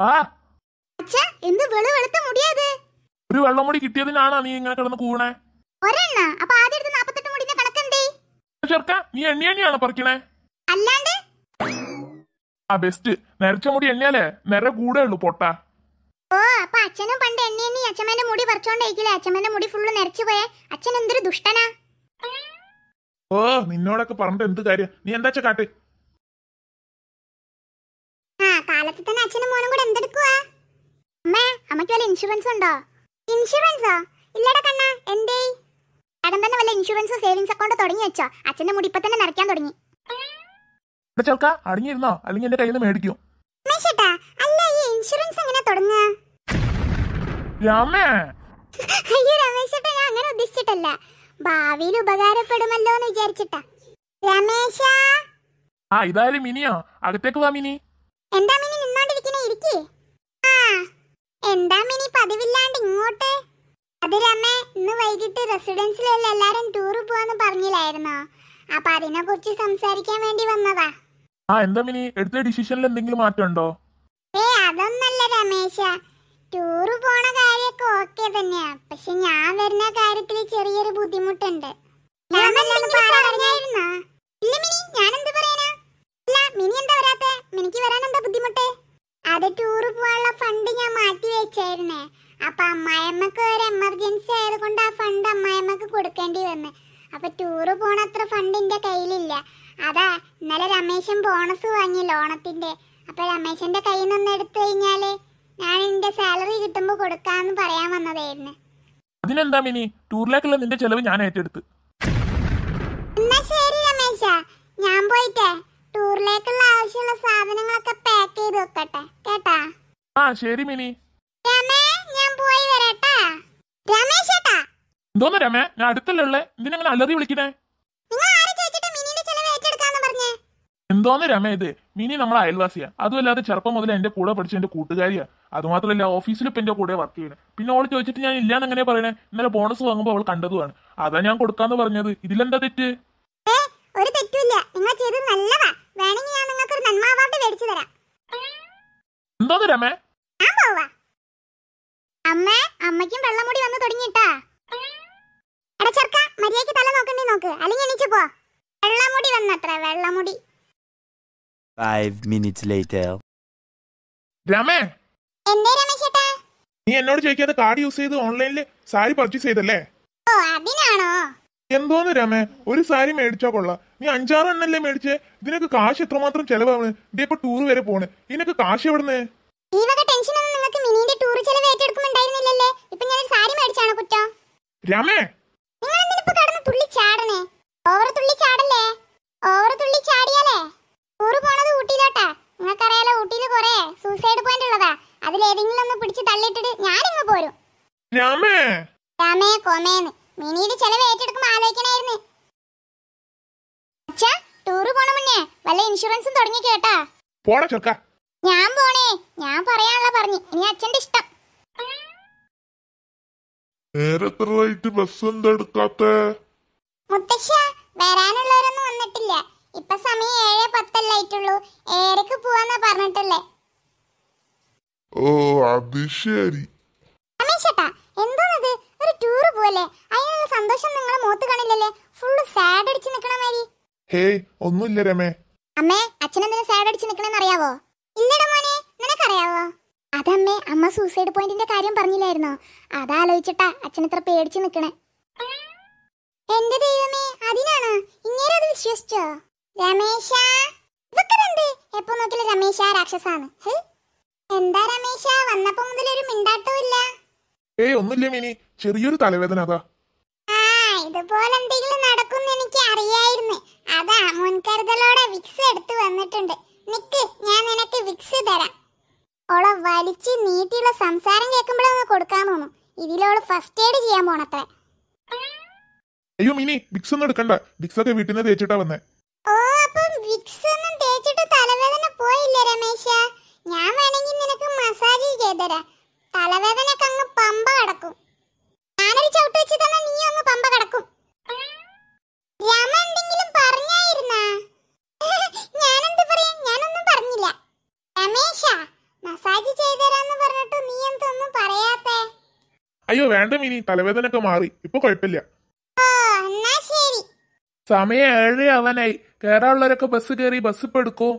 ആ അച്ഛാ എന്ത് വെളു വെളുത്ത മുടിയത്? ഒരു വെള്ളമുടി കിട്ടിയതിനാണോ നീ ഇങ്ങനെ കിടന്ന് കൂണേ ഒരെണ്ണ അപ്പൊ ആദ്യം എടുത്ത് നാപ്പത്തെട്ട് മുടിന്റെ കണക്കെന്തേ? ചെറുക്ക നീ എണ്ണി എണ്ണിയാണോ പറിക്കണേ? അല്ലാണ്ട്? ആ ബെസ്റ്റ് നരച്ച മുടി എണ്ണിയാലേ നിര കൂടെ ഉള്ളു പൊട്ട. ഓ അപ്പൊ അച്ഛനും പണ്ട് എണ്ണി എണ്ണി അച്ഛമ്മേന്റെ മുടി പറിച്ചോണ്ടേക്കില്ലേ? അച്ഛമ്മേന്റെ മുടി ഫുള്ള് നരച്ചു പോയെ. അച്ഛൻ എന്തൊരു ദുഷ്ടനാ. ഓ നിന്നോടൊക്കെ പറഞ്ഞിട്ട് എന്ത് കാര്യം? നീ എന്താ വെച്ചാ കാട്ട്? കാലത്ത് തന്നെ അച്ഛനും മോനും കൂടെ എന്തെടുക്കുവാ? അമ്മേ അമ്മയ്ക്ക് വല്ല ഇൻഷുറൻസ് ഉണ്ടോ? ഇൻഷുറൻസോ ഇല്ലടാ കണ്ണ എന്തേ? കടം തന്നെ വല്ല ഇൻഷുറൻസോ സേവിങ്സ് അക്കൗണ്ട് തുടങ്ങി വെച്ചോ. അച്ഛന്റെ മുടി ഇപ്പൊ തന്നെ നിറയ്ക്കാൻ തുടങ്ങി. ചെറുക്ക അടങ്ങിയിരുന്നോ? അല്ലെങ്കിൽ എന്റെ കയ്യിൽ നിന്ന് മേടിക്കും അല്ല ഈ ഇൻഷുറൻസ് എങ്ങനെ തുടങ്ങുക? രാമേ! അയ്യോ ഞാൻ അങ്ങനെ ഉദ്ദേശിച്ചിട്ടല്ല. ഭാവിയിൽ ഉപകാരപ്പെടുമല്ലോ എന്ന് വിചാരിച്ചിട്ടാ. രമേശ? ആ ഇതായാലും മിനിയോ. അകത്തേക്ക് വാ മിനി. എന്താ മിനി? ഇരിക്കേ. ആ എന്താ മിനി പതിവില്ലാണ്ട് ഇങ്ങോട്ട്? അത് രമേ ഇന്ന് വൈകിട്ട് റെസിഡൻസിലുള്ള എല്ലാരും ടൂർ പോവാന്ന് പറഞ്ഞില്ലായിരുന്നോ? അപ്പൊ അതിനെ കുറിച്ച് സംസാരിക്കാൻ വേണ്ടി വന്നതാ. ആ എന്താ മിനി? എടുത്ത ഡിസിഷനിൽ എന്തെങ്കിലും മാറ്റമുണ്ടോ? ഏ അതൊന്നല്ല രമേശ. ടൂറ് പോണ കാര്യമൊക്കെ ഓക്കെ തന്നെയാ. പക്ഷെ ഞാൻ വരുന്ന കാര്യത്തിൽ ചെറിയൊരു ബുദ്ധിമുട്ടുണ്ട് പറഞ്ഞായിരുന്നോ ഇല്ല മിനി ഞാനെന്ത് പറയാനാ ഇല്ല മിനി എന്താ വരാത്തെ മിനിക്ക് വരാൻ എന്താ ബുദ്ധിമുട്ട് അത് ടൂറ് പോകാനുള്ള ഫണ്ട് ഞാൻ മാറ്റി വെച്ചായിരുന്നേ അപ്പൊ അമ്മായിമ്മക്ക് ഒരു എമർജൻസി ആയതുകൊണ്ട് ആ ഫണ്ട് അമ്മായിമ്മക്ക് കൊടുക്കേണ്ടി വന്ന്. അപ്പൊ ടൂറ് പോണത്ര ഫണ്ടിന്റെ ഫണ്ട് എന്റെ കയ്യിലില്ല. അതാ ഇന്നലെ രമേശൻ ബോണസ് വാങ്ങി ലോണത്തിന്റെ. അപ്പൊ രമേശന്റെ കയ്യിൽ നിന്ന് എടുത്തു കഴിഞ്ഞാൽ ഞാൻ എന്റെ സാലറി കിട്ടുമ്പോ കൊടുക്കാന്ന് പറയാൻ വന്നതായിരുന്നു. അതിനെന്താ മിനി? ടൂറിലേക്കുള്ള നിന്റെ ചെലവ് ഞാൻ ഏറ്റെടുത്ത്. എന്നാ ശരി രമേശ. ഞാൻ പോയിട്ടേ. ടൂറിലേക്കുള്ള ആവശ്യമുള്ള സാധനങ്ങളൊക്കെ പാക്ക് ചെയ്ത് വെക്കട്ടെ. കേട്ടാ? ആ ശരി മിനി. രമേശേട്ടാ എന്തോന്ന് രമേ? ഞാൻ അടുത്തല്ലേ ഉള്ളേ? അലറി വിളിക്കണേ നിങ്ങൾ ആരെ ചോദിച്ചിട്ട് ചെലവ് ഏറ്റെടുക്കാന്ന് പറഞ്ഞേ? എന്തോന്ന് രമേ ഇത്? മിനി നമ്മളെ അയൽവാസിയാ. അതുമല്ലാതെ ചെറുപ്പം മുതൽ എന്റെ കൂടെ പഠിച്ച എന്റെ കൂട്ടുകാരിയാ. അതുമാത്രമല്ല ഓഫീസിൽ ഇപ്പൊ എന്റെ കൂടെ വർക്ക് ചെയ്യണേ പിന്നെ അവൾ ചോദിച്ചിട്ട് ഞാൻ ഇല്ലാന്ന് അങ്ങനെ പറയണേ? ഇന്നലെ ബോണസ് വാങ്ങുമ്പോൾ അവൾ കണ്ടതുമാണ്. അതാ ഞാൻ കൊടുക്കാന്ന് പറഞ്ഞത്. ഇതിലെന്താ തെറ്റ്? ഏ ഒരു തെറ്റുമില്ല. നിങ്ങൾ ചെയ്തത് നല്ലതാ. വേണമെങ്കിൽ ഞാൻ നിങ്ങൾക്ക് ഒരു നന്മ അവാർഡ് മേടിച്ചു തരാം. എന്തോന്ന് രമേ ഞാൻ പോവാ അമ്മ അമ്മയ്ക്കും വെള്ളമുടി വന്നു തുടങ്ങിട്ടാ എടാ ചെറുക്ക മര്യാദയ്ക്ക് തല നോക്കണ്ടേ നോക്ക്. അല്ലെങ്കിൽ എണീച്ചു പോ. വെള്ളമുടി വന്നത്ര വെള്ളമുടി. Five minutes later. രമേ! എന്തേ രമേശേട്ടാ നീ എന്നോട് ചോദിക്കാതെ കാർഡ് യൂസ് ചെയ്ത് ഓൺലൈനിൽ സാരി പർച്ചേസ് ചെയ്തല്ലേ? ഓ അതിനാണോ? എന്തോന്ന് രമേ? ഒരു സാരി മേടിച്ചാ കൊള്ളാം. നീ അഞ്ചാറ് എണ്ണല്ലേ മേടിച്ചേ? ഇതിനൊക്കെ കാശ് എത്രമാത്രം ചെലവാണ്? ഇതേ ഇപ്പൊ ടൂർ വരെ പോണ്. ഇതിനൊക്കെ കാശ് എവിടുന്ന്? ഈ വക ടെൻഷനൊന്നും നിങ്ങൾക്ക് മിനിന്റെ ടൂർ ചെലവ് ഇപ്പൊ ഒരു സാരി മേടിച്ചാണോ കുറ്റം? രമേ! തുള്ളി ചാടണേ ഓവർ തുള്ളി ചാടല്ലേ ഓവർ തുള്ളി ചാടിയാലേ ടൂറ് പോണത് ഊട്ടിയിലോട്ടാ. നിങ്ങൾക്കറിയാലോ ഊട്ടിയിൽ കുറെ സൂസൈഡ് പോയിന്റ് ഉള്ളതാ. അതിലേതെങ്കിലും ഒന്ന് പിടിച്ച് തള്ളിയിട്ടിട്ട് ഞാനിങ്ങ് പോരും. രമേ! രാമേ കൊമേന്ന് മിനിയുടെ ചെലവ് ഏറ്റെടുക്കുമ്പോ ആലോചിക്കണായിരുന്നു. അച്ഛാ ടൂറ് പോണ മുന്നേ വല്ല ഇൻഷുറൻസും തുടങ്ങി കേട്ടാ. പോടാ ചെറുക്ക. ഞാൻ പോണേ. ഞാൻ പറയാനുള്ള പറഞ്ഞു. ഇനി അച്ഛന്റെ ഇഷ്ടം. നേരത്രായിട്ട് ബസ് എന്താ എടുക്കാത്തെ? മുത്തശ്ശ വരാനുള്ളവരൊന്നും വന്നിട്ടില്ല. ഇപ്പൊ സമയം ഏഴ് പത്തല്ലായിട്ടുള്ളൂ ഏഴരക്ക് പോവാന്നാ പറഞ്ഞിട്ടല്ലേ ഓ അത് ശരി. രമേശേട്ടാ എന്തോന്നത്? ഒരു ടൂറ് പോവല്ലേ? അതിനുള്ള സന്തോഷം നിങ്ങളെ മുഖത്ത് കാണില്ലല്ലേ? ഫുള്ള് സാഡ് അടിച്ച് നിക്കണ മാതിരി. ഹേയ് ഒന്നുമില്ല രമേ. അമ്മേ അച്ഛനെന്തിനു സാഡ് അടിച്ച് നിക്കണെന്ന് അറിയാവോ ഇല്ലടാ മോനെ നിനക്കറിയാവോ? അതമ്മേ അമ്മ സൂസൈഡ് പോയിന്റിന്റെ കാര്യം പറഞ്ഞില്ലായിരുന്നോ? അതാലോചിച്ചിട്ടാ അച്ഛൻ ഇത്ര പേടിച്ച് നിക്കണേ. എന്റെ ദൈവമേ അതിനാണോ? ഇങ്ങനെ അത് വിശ്വസിച്ചോ? രമേശ ഇതൊക്കെ എപ്പോ നോക്കിയാലും രമേശ രാക്ഷസാണ്? എന്താ രമേശ വന്നപ്പോ മുതൽ ഒരു മിണ്ടാട്ടവും ഇല്ല. ഏയ് ഒന്നുമില്ല മിനി. ചെറിയൊരു തലവേദന അതാ. ആ ഇതുപോലെ എന്തെങ്കിലും നടക്കും എനിക്ക് അറിയായിരുന്നു. അതാ മുൻകരുതലോടെ വിക്സ് എടുത്തു വന്നിട്ടുണ്ട്. നിക്ക് ഞാൻ നിനക്ക് വിക്സ് തരാം. ഓളെ വലിച്ച് നീട്ടിയുള്ള സംസാരം കേൾക്കുമ്പോഴൊന്ന് കൊടുക്കാൻ തോന്നും. ഇതിലോൾ ഫസ്റ്റ് എയ്ഡ് ചെയ്യാൻ പോണത്രേ. അയ്യോ മിനി വിക്സ് ഒന്നും എടുക്കണ്ട. വിക്സ് ഒക്കെ വീട്ടിൽ നിന്ന് തേച്ചിട്ടാ വന്നേ. ഓ അപ്പം വിക്സ് ഒന്നും തേച്ചിട്ട് തലവേദന പോയില്ല രമേശ? ഞാൻ വേണമെങ്കിൽ നിനക്ക് മസാജ് അങ്ങ് പമ്പ കടക്കും. ഞാനൊരു ചവിട്ട് വെച്ച് തന്നെ നീ അങ്ങ് പമ്പ കടക്കും. രമ എന്തെങ്കിലും പറഞ്ഞായിരുന്നാ? ഞാനെന്ത് പറയാ? ഞാനൊന്നും പറഞ്ഞില്ല. രമേശ മസാജ് പറഞ്ഞിട്ട് നീ എന്തൊന്നും പറയാത്തേ? അയ്യോ വേണ്ട മിനി. തലവേദന ഒക്കെ മാറി. ഇപ്പൊ കുഴപ്പമില്ല. സമയം ഏഴ് ആവാനായി കേറാനുള്ളവരൊക്കെ ബസ് കയറി ബസ് ഇപ്പൊ എടുക്കോ.